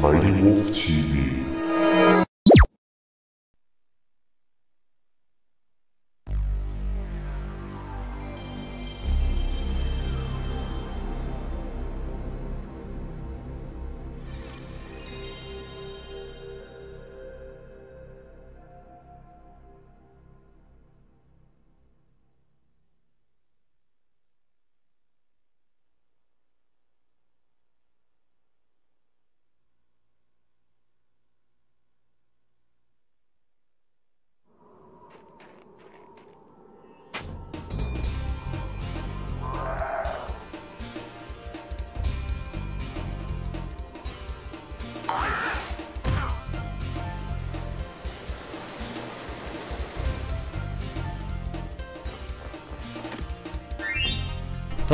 Mighty Wolf TV.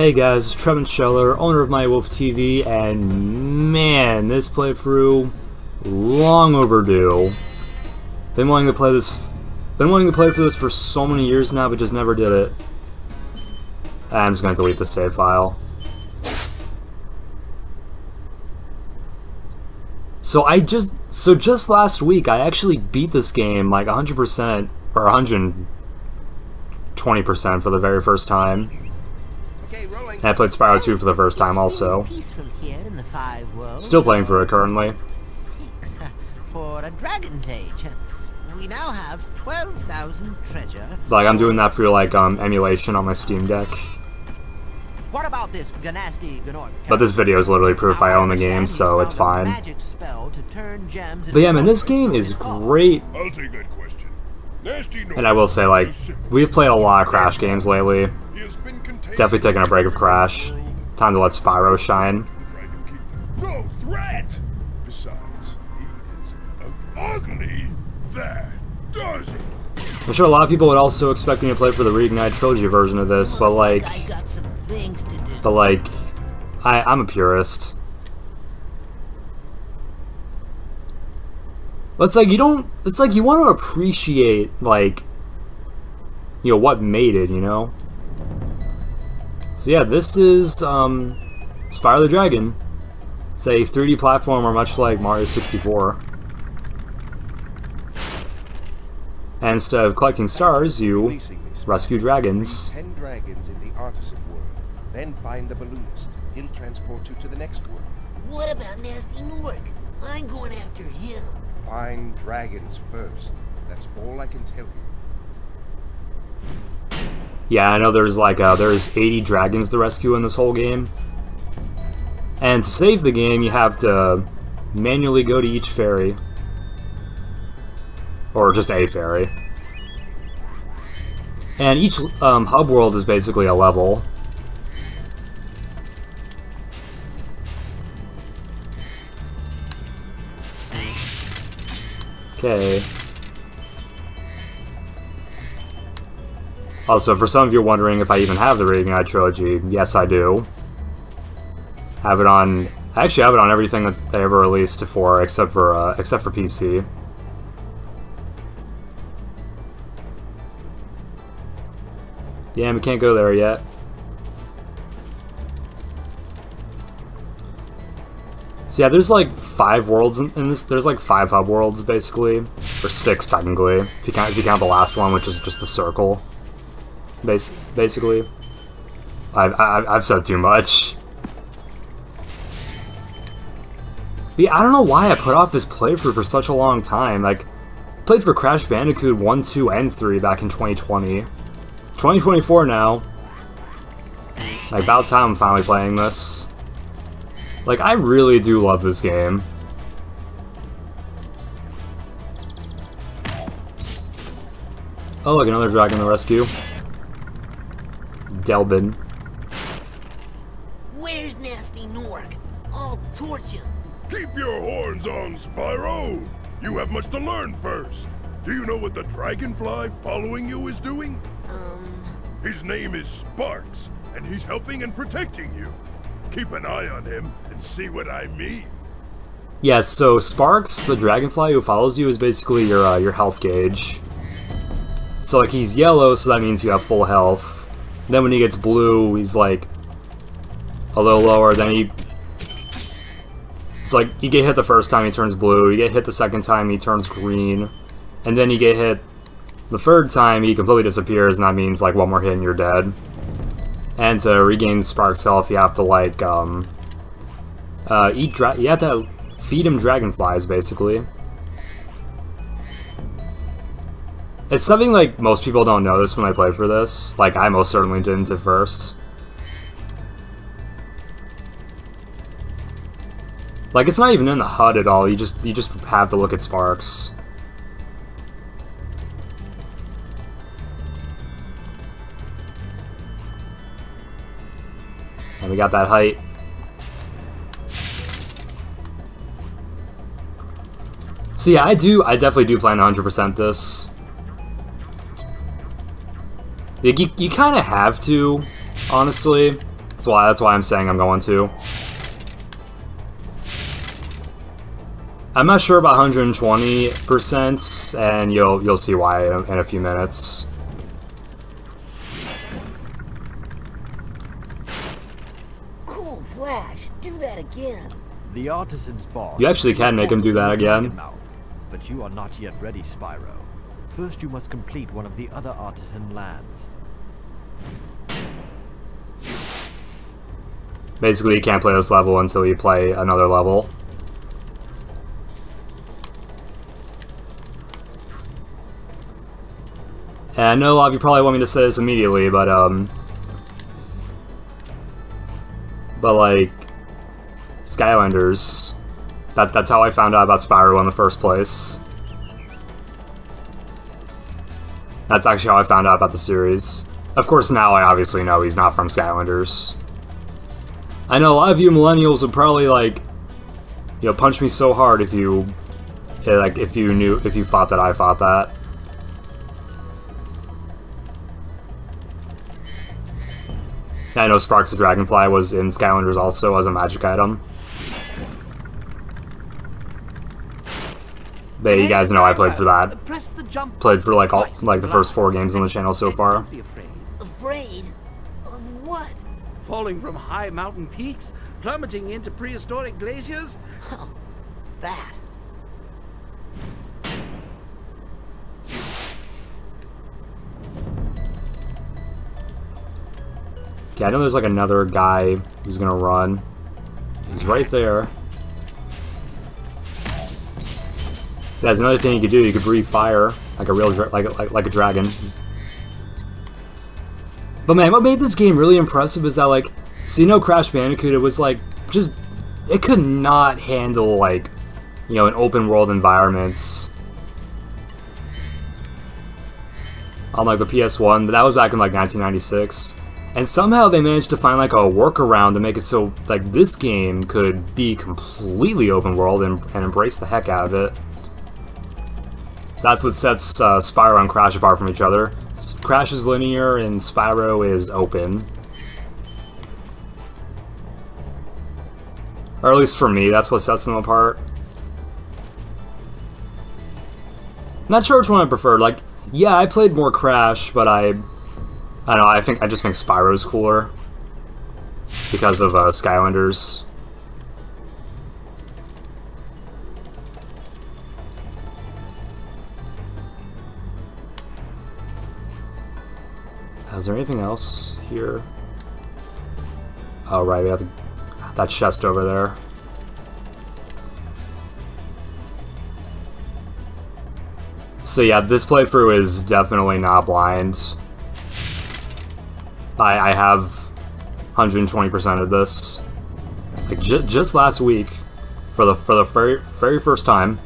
Hey guys, Trevyn Scheller, owner of My Wolf TV, and man, this playthrough long overdue. Been wanting to play this, been wanting to play for this for so many years now, but just never did it. I'm just gonna delete the save file. So I just, so just last week, I actually beat this game like 100% or 120% for the very first time. And I played Spyro 2 for the first time also. Still playing for it currently. For a Dragon's Age, we now have 12,000 treasure. Like, I'm doing that through, like, um, emulation on my Steam Deck. What about this Gnasty Gnorc? But this video is literally proof I own the game, so it's fine. But yeah, man, this game is great. I'll take that question. Nasty And I will say, like, we've played a lot of Crash games lately. Definitely taking a break of Crash. Time to let Spyro shine. No threat! Besides, he is ugly. That does it. I'm sure a lot of people would also expect me to play for the Reignite Trilogy version of this, but like, but like, I, I'm a purist. But it's like you don't. It's like you want to appreciate like, you know, what made it. You know. So yeah, this is um, Spyro the Dragon. It's a 3D platformer much like Mario 64. And instead of collecting stars, you rescue dragons. Ten dragons in the artisan world. Then find the balloonist. He'll transport you to the next world. What about Gnasty Gnorc? I'm going after him. Find dragons first. That's all I can tell you. Yeah, I know there's like uh, there's 80 dragons to rescue in this whole game. And to save the game, you have to manually go to each fairy. Or just a fairy. And each um, hub world is basically a level. Okay. Also, for some of you wondering if I even have the Reignite Trilogy, yes I do. Have it on... I actually have it on everything that they ever released for, except for, uh, except for PC. Yeah, we can't go there yet. So yeah, there's like five worlds in, in, this. There's like five hub worlds basically, or six technically, if you count if you count the last one, which is just the circle. Bas basically, I've I've, I've said too much. Yeah, I don't know why I put off this playthrough for such a long time. Like, played for Crash Bandicoot 1, 2, and 3 back in 2020. 2024 now. Like, about time I'm finally playing this. Like, I really do love this game. Oh, look, another dragon to rescue. Delbin. Where's Gnasty Gnorc? I'll torch him. Keep your horns on, Spyro. You have much to learn first. Do you know what the dragonfly following you is doing? Um... His name is Sparx, and he's helping and protecting you. Keep an eye on him and see what I mean. Yes, so Sparx, the dragonfly who follows you, is basically your uh, your health gauge. So like he's yellow, so that means you have full health. Then when he gets blue, he's like a little lower. Then he It's like you get hit the first time, he turns blue. You get hit the second time, he turns green, and then you get hit the third time, he completely disappears, and that means like one more hit and you're dead. And to regain Spark health, you have to like um, uh, eat. Dra you have to feed him dragonflies, basically. It's something like most people don't notice when I play for this. Like I most certainly didn't at first. Like it's not even in the HUD at all. You just you just have to look at Sparx. And we got that height. So yeah, I do, I definitely do plan 100% this. Like, you, you kind of have to, honestly. That's why, that's why I'm saying I'm going to. I'm not sure about 120%, and you'll you'll see why in, in a few minutes. Cool, Flash. Do that again. The artisan's boss. You actually can make him do that again. But you are not yet ready, Spyro. First, you must complete one of the other artisan lands. Basically, you can't play this level until you play another level. And I know a lot of you probably want me to say this immediately, but, um... But, like... Skylanders... That, that's how I found out about Spyro in the first place. That's actually how I found out about the series. Of course, now I obviously know he's not from Skylanders. I know a lot of you millennials would probably, like, you know, punch me so hard if you, eh, like, if you knew, if you thought that I thought that. I know Sparx the Dragonfly was in Skylanders also as a magic item. But you guys know I played for that. Press the jump Played for like all like the first four games on the channel so far. Afraid. Afraid? Of what? Falling from high mountain peaks, plummeting into prehistoric glaciers. Oh, that. Okay, I know there's like another guy who's gonna run. He's right there. There's another thing you could do. You could breathe fire like a real, like, like like a dragon. But man, what made this game really impressive is that like, so you know, Crash Bandicoot, it was like just, it could not handle like, you know, an open world environments. On like the PS1, but that was back in like 1996. And somehow they managed to find like a workaround to make it so like this game could be completely open world and, and embrace the heck out of it. That's what sets uh, Spyro and Crash apart from each other. Crash is linear and Spyro is open. Or at least for me, that's what sets them apart. Not sure which one I prefer. Like, yeah, I played more Crash, but I I don't know, I think I just think Spyro's cooler because of uh, Skylanders. Is there anything else here? Oh right, we have the, that chest over there. So yeah, this playthrough is definitely not blind. I, I have 120% of this. Like ju just last week, for the for the very very first time.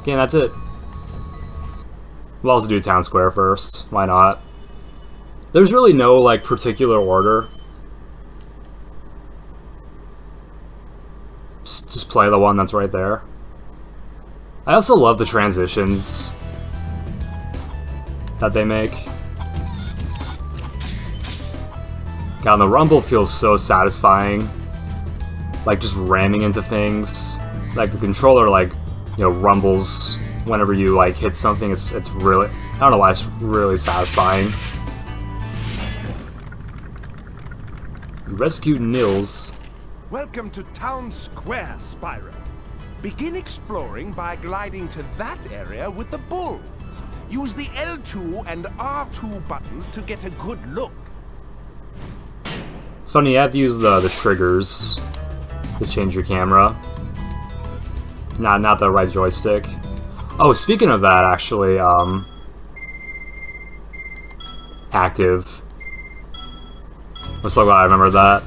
Okay, that's it. We'll also do Town Square first. Why not? There's really no like particular order. Just, just play the one that's right there. I also love the transitions that they make. God, the rumble feels so satisfying. Like, just ramming into things. Like, the controller, like, you know, rumbles whenever you, like, hit something. It's, it's really... I don't know why, it's really satisfying. You rescued Nils. Welcome to Town Square, Spyro. Begin exploring by gliding to that area with the bulls. Use the L2 and R2 buttons to get a good look. It's funny, you have to use the, the triggers to change your camera. Not, not the right joystick. Oh, speaking of that, actually, um... Active. I'm so glad I remember that.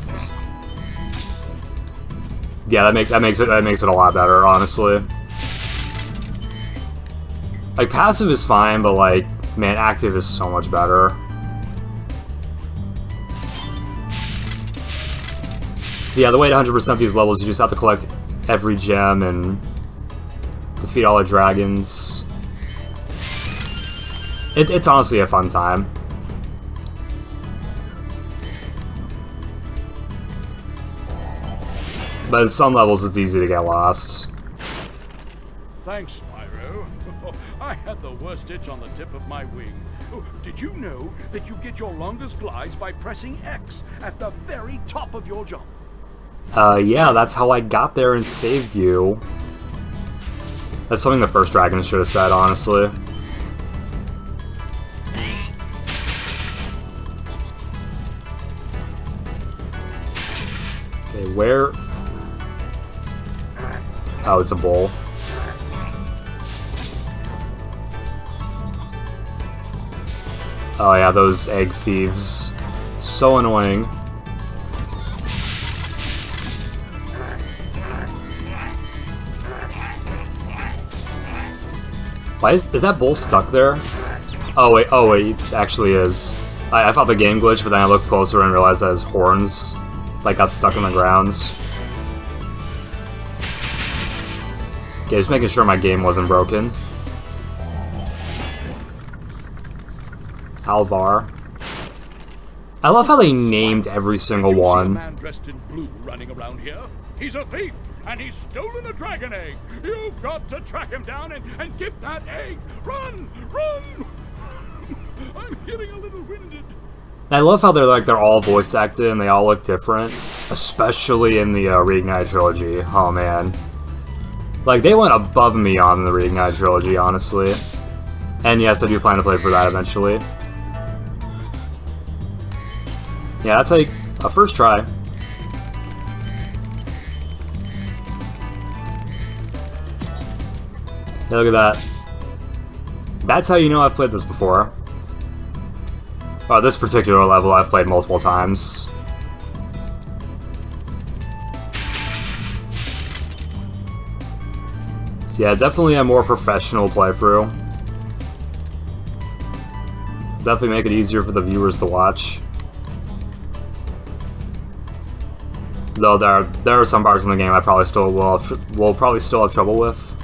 Yeah, that make that makes it that makes it a lot better, honestly. Like passive is fine, but like, man, active is so much better. So yeah, the way to 100% these levels, you just have to collect every gem and defeat all the dragons. It, it's honestly a fun time. But in some levels, it's easy to get lost. Thanks, Spyro. I had the worst itch on the tip of my wing. Oh, Did you know that you get your longest glides by pressing X at the very top of your jump? Uh, yeah, that's how I got there and saved you. That's something the first dragon should have said, honestly. Okay, where... Oh, it's a bowl. Oh yeah, those egg thieves. So annoying. Why is, is that bull stuck there? Oh wait, oh wait, it actually is. I, I thought the game glitched, but then I looked closer and realized that his horns, like, got stuck in the grounds. Okay, just making sure my game wasn't broken. Alvar. I love how they named every single one. man dressed in blue running around here? He's a thief, and he's stolen a dragon egg. You've got to track him down and, and get that egg. Run, run! I'm getting a little winded. I love how they're like they're all voice acted and they all look different, especially in the uh, Reignite trilogy. Oh man, like they went above beyond in the Reignite trilogy, honestly. And yes, I do plan to play for that eventually. Yeah, that's like a first try. Hey, look at that. That's how you know I've played this before. Oh, this particular level I've played multiple times. So yeah, definitely a more professional playthrough. Definitely make it easier for the viewers to watch. Though there are, there are some parts in the game I probably still will will probably still have trouble with.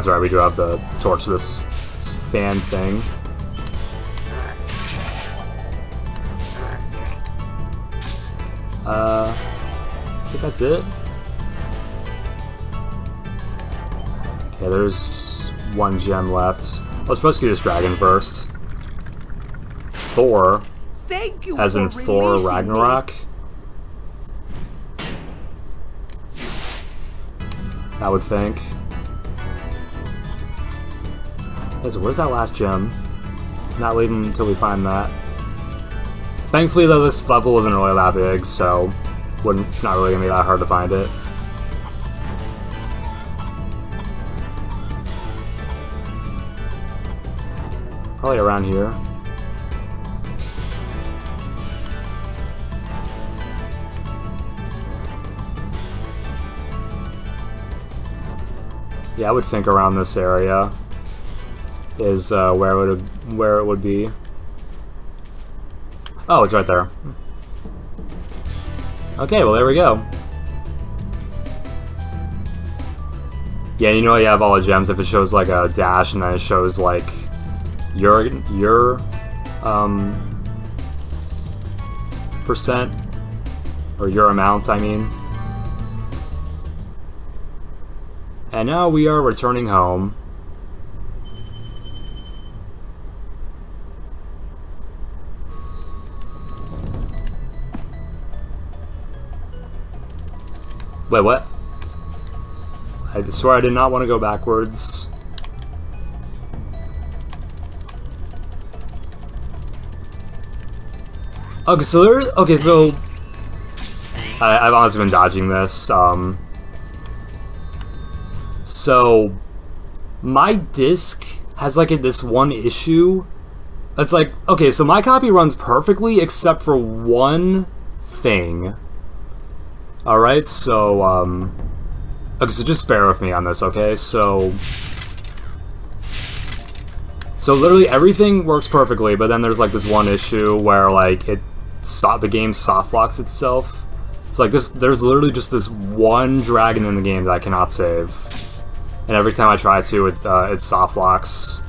That's right, we do have to torch this, this fan thing. Uh, I think that's it. Okay, there's one gem left. Let's rescue this dragon first. Thor, Thank you as in Thor releasing me. Ragnarok. I would think. Okay, so where's that last gem? Not leaving until we find that. Thankfully, though, this level isn't really that big, so it's not really gonna be that hard to find it. Probably around here. Yeah, I would think around this area is uh, where it would where it would be. Oh, it's right there. Okay, well there we go. Yeah, you know you have all the gems if it shows like a dash and then it shows like your your um, percent, or your amount, I mean. And now we are returning home. Wait, what? I swear I did not want to go backwards. Okay, so there. Okay, so I, I've honestly been dodging this. Um, so my disc has like a, this one issue. It's like okay, so my copy runs perfectly except for one thing. All right, so um, okay, so just bear with me on this, okay? So. So literally everything works perfectly, but then there's like this one issue where like it so the game soft locks itself. It's like this. There's literally just this one dragon in the game that I cannot save, and every time I try to, it uh, it soft locks.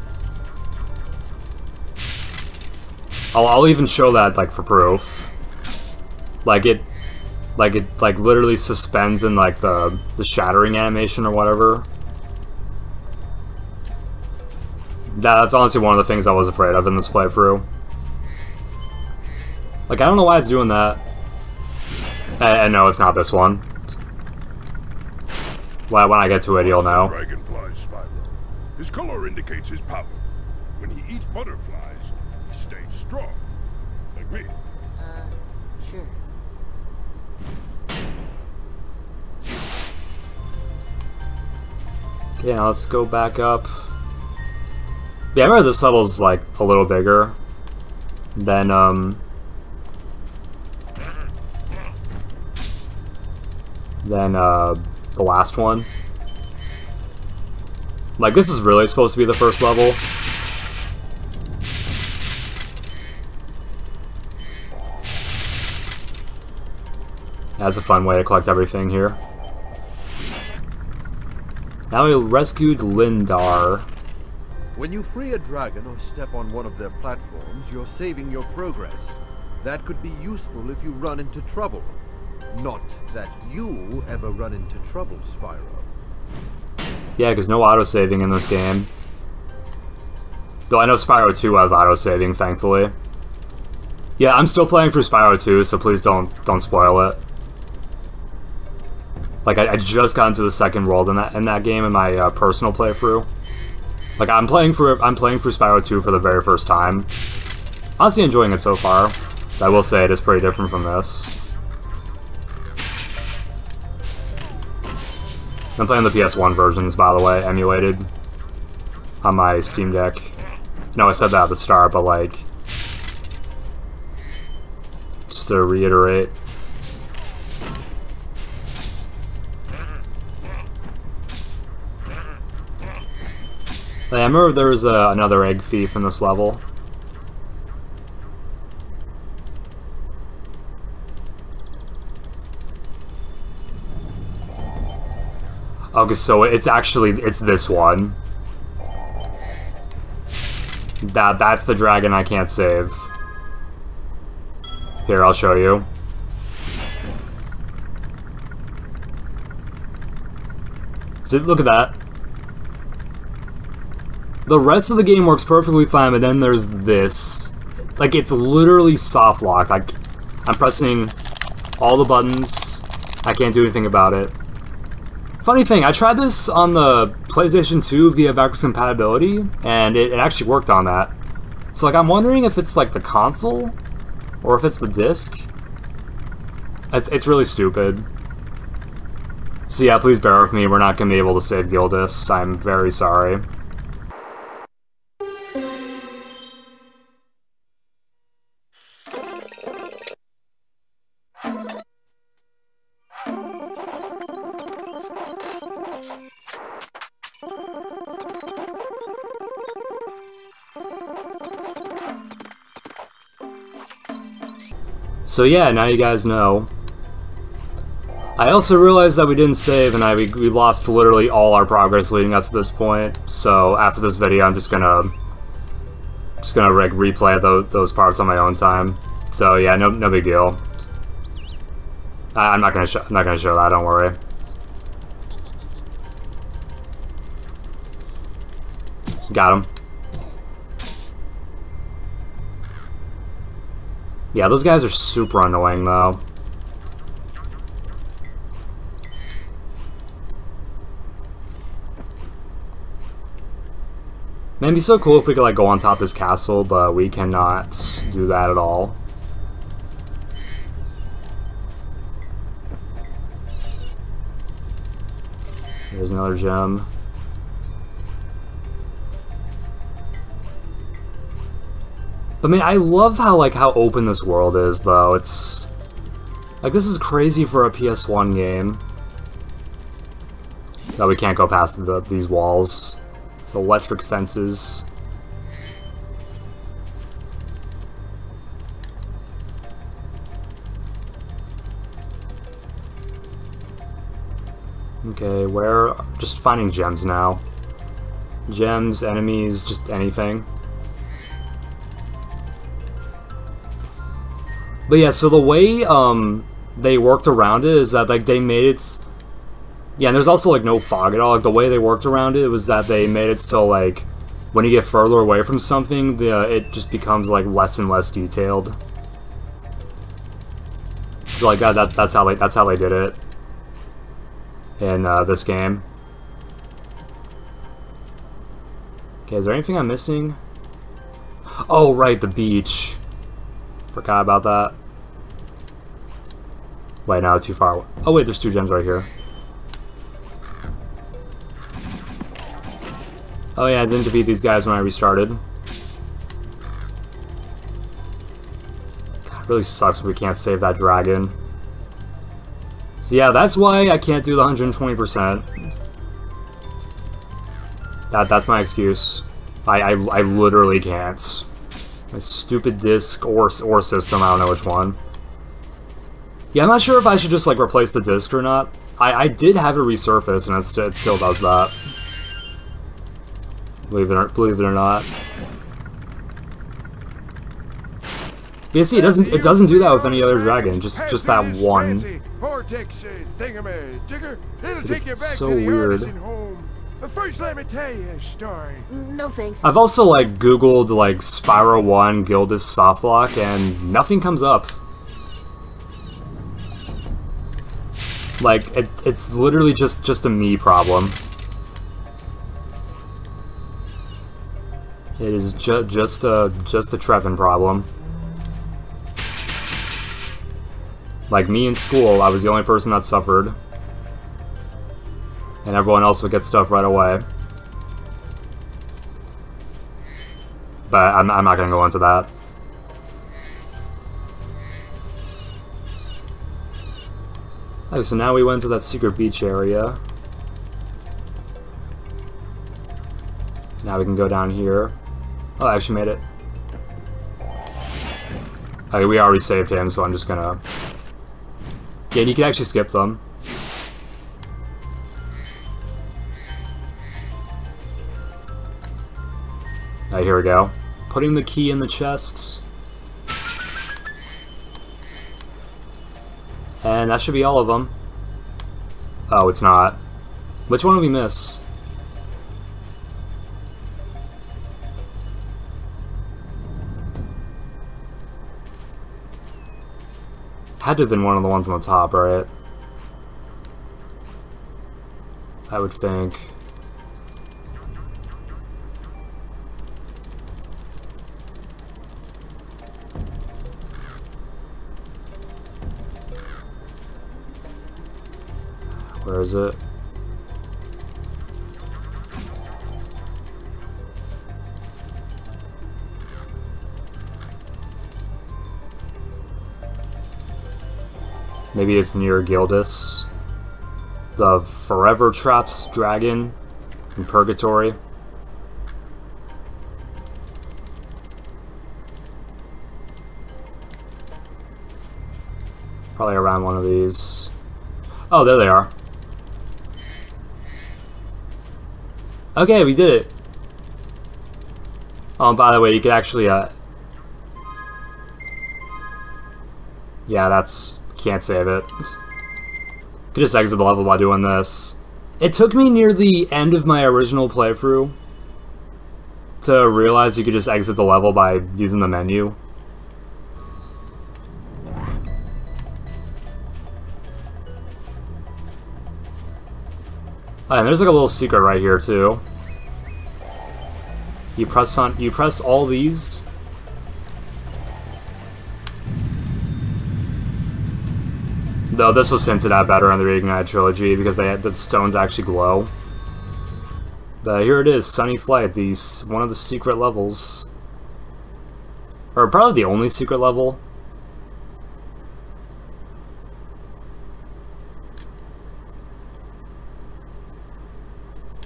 I'll I'll even show that like for proof. Like it, like it like literally suspends in like the the shattering animation or whatever. That's honestly one of the things I was afraid of in this playthrough. Like, I don't know why it's doing that. And no, it's not this one. Well, when I get to it, you'll know. His color indicates his power. When he eats butterflies, Yeah, let's go back up. Yeah, I remember this level's like a little bigger than um than uh the last one. Like this is really supposed to be the first level. That's a fun way to collect everything here. Now we rescued Lindar. When you free a dragon or step on one of their platforms, you're saving your progress. That could be useful if you run into trouble. Not that you ever run into trouble, Spyro. Yeah, because no autosaving in this game. Though I know Spyro 2 has autosaving, thankfully. Yeah, I'm still playing through Spyro 2, so please don't don't spoil it. Like I, I just got into the second world in that in that game in my uh, personal playthrough. Like I'm playing for I'm playing through Spyro 2 for the very first time. Honestly, enjoying it so far. I will say it is pretty different from this. I'm playing the PS1 versions, by the way, emulated on my Steam Deck. No, I said that at the start, but like, just to reiterate. I remember there was uh, another egg thief in this level. Okay, so it's actually it's this one. That that's the dragon I can't save. Here, I'll show you. See, look at that. The rest of the game works perfectly fine, but then there's this. Like, it's literally soft locked. Like, I'm pressing all the buttons. I can't do anything about it. Funny thing, I tried this on the PlayStation 2 via backwards compatibility, and it, it actually worked on that. So, like, I'm wondering if it's, like, the console, or if it's the disc. It's, it's really stupid. So yeah, please bear with me, we're not going to be able to save Gildas. I'm very sorry. So yeah, now you guys know. I also realized that we didn't save and I we, we lost literally all our progress leading up to this point. So after this video, I'm just gonna Just gonna like replay those, those parts on my own time. So yeah, no no big deal. I, I'm not gonna I'm not gonna show that. Don't worry. Got him. Yeah, those guys are super annoying though. Man, it'd be so cool if we could like go on top this castle, but we cannot do that at all. There's another gem. But man, I love how like how open this world is though. It's like this is crazy for a PS1 game. That we can't go past the, these walls. It's electric fences. Okay, where? Just finding gems now. Gems, enemies, just anything. But yeah, so the way um they worked around it is that like they made it yeah, and there's also like no fog at all. Like the way they worked around it was that they made it so like when you get further away from something, the uh, it just becomes like less and less detailed. So like that, that that's how they that's how they did it in uh, this game. Okay, is there anything I'm missing? Oh right, the beach. Forgot about that. Wait, now too far. Oh wait, there's two gems right here. Oh yeah, I didn't defeat these guys when I restarted. God, really sucks we can't save that dragon. So yeah, that's why I can't do the 120%. That, that's my excuse. I, I, I literally can't. My stupid disc or, or system, I don't know which one. Yeah, I'm not sure if I should just like replace the disc or not. I, I did have it resurface and it, st it still does that. Believe it or, believe it or not. Yeah, see, it doesn't it doesn't do that with any other dragon. Just just that one. It's so weird. First, let me tell you a story. No thanks. I've also like Googled like Spyro 1 Gildas softlock and nothing comes up. Like it, it's literally just just a me problem. It is ju just a just a Trevyn problem. Like me in school, I was the only person that suffered. And everyone else would get stuff right away. But I'm, I'm not gonna go into that. Okay, so now we went to that secret beach area. Now we can go down here. Oh, I actually made it. Okay, we already saved him, so I'm just gonna... Yeah, you can actually skip them. Alright, here we go. Putting the key in the chest. And that should be all of them. Oh, it's not. Which one did we miss? Had to have been one of the ones on the top, right? I would think. Where is it? Maybe it's near Gildas. The Forever Traps Dragon in Purgatory. Probably around one of these. Oh, there they are. Okay, we did it. Oh, by the way, you could actually, uh... Yeah, that's... Can't save it. Could just exit the level by doing this. It took me near the end of my original playthrough to realize you could just exit the level by using the menu. And there's like a little secret right here too. You press on you press all these. Though this was hinted at better in the Reignite trilogy because they had, the stones actually glow. But here it is, Sunny Flight, these one of the secret levels. Or probably the only secret level.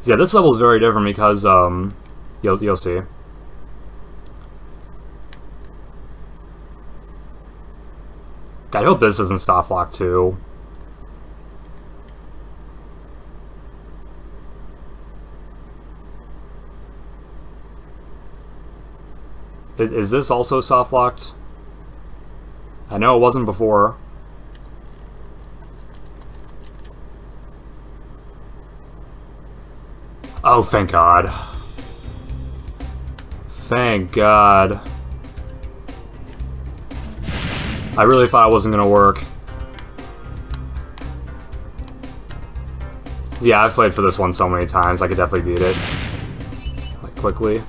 Yeah, this level is very different because um, you'll you'll see. I hope this isn't soft lock too. Is, is this also soft locked? I know it wasn't before. Oh, thank God. Thank God. I really thought it wasn't gonna work. Yeah, I've played for this one so many times, I could definitely beat it. Like, quickly.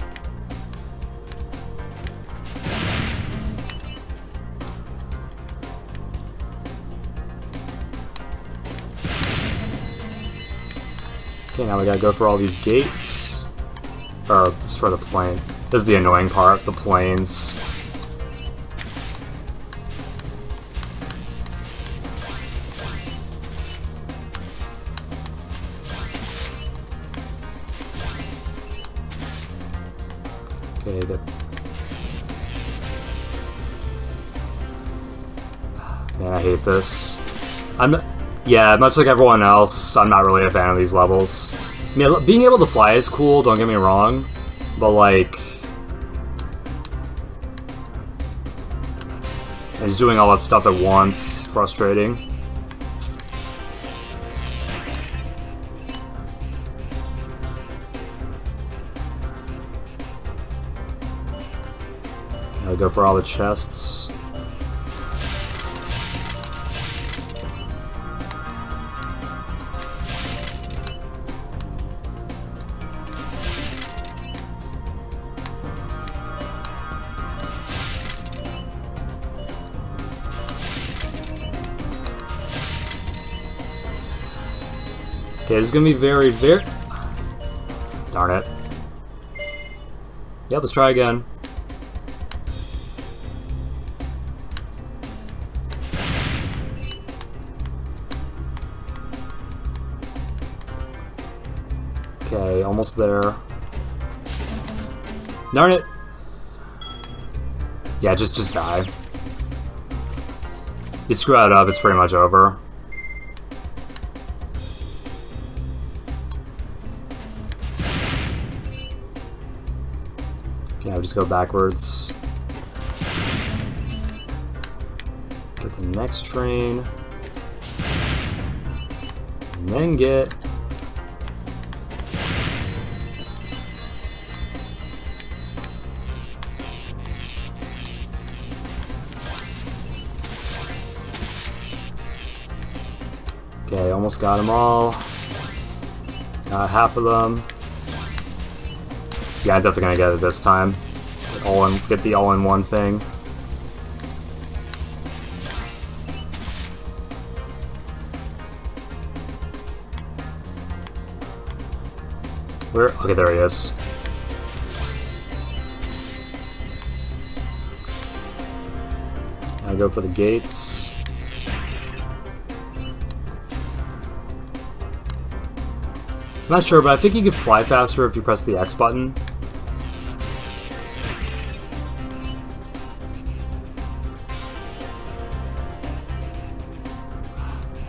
Okay, now we gotta go for all these gates. Or, just for the plane. This is the annoying part, the planes. Okay, the... Man, I hate this. I'm... Yeah, much like everyone else, I'm not really a fan of these levels. I mean, being able to fly is cool, don't get me wrong, but like... It's doing all that stuff at once, frustrating. Gotta go for all the chests. Okay, this is gonna be very, very... Darn it. Yep, let's try again. Okay, almost there. Darn it! Yeah, just just die. You screw it up, it's pretty much over. Go backwards. Get the next train. And then get Okay, almost got them all. Got half of them. Yeah, I'm definitely gonna get it this time. Get all in, get the all-in-one thing. Where? Okay, there he is. I go for the gates. I'm not sure, but I think you could fly faster if you press the X button.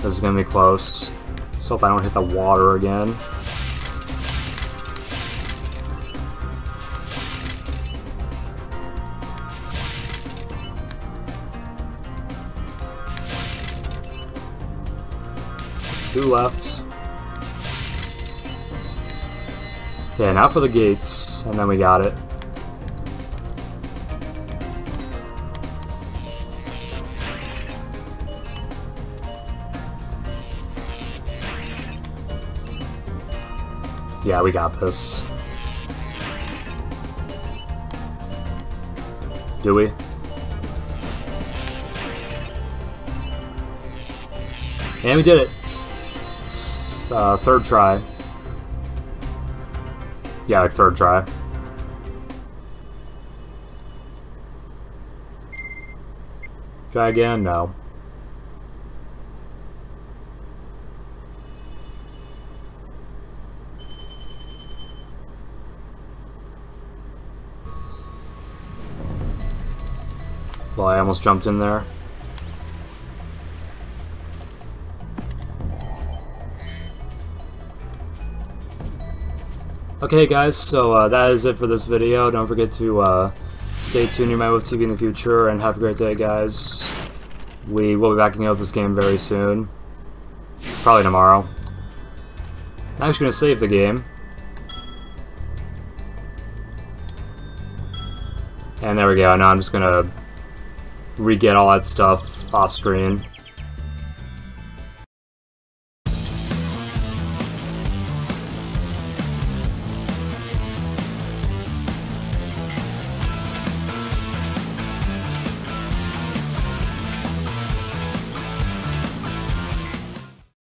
This is gonna be close. Let's hope I don't hit the water again. Two left. Okay, now for the gates, and then we got it. Yeah, we got this. Do we? And we did it. Uh, third try. Yeah, like third try. Try again? No. Well, I almost jumped in there. Okay guys, so uh, that is it for this video. Don't forget to uh, stay tuned to MightyWolfTV in the future, and have a great day guys. We will be backing up this game very soon. Probably tomorrow. I'm actually going to save the game. And there we go, now I'm just going to re-get all that stuff off screen.